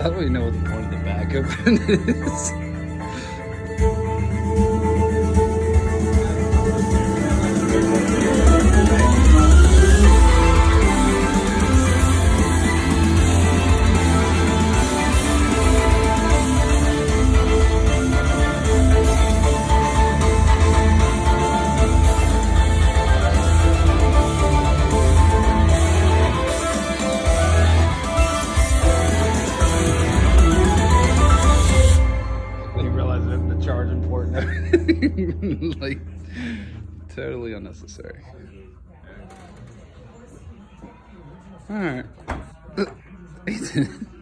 I don't even know what the point of the backup is. And mm. everything. like, totally unnecessary. Alright. Ethan.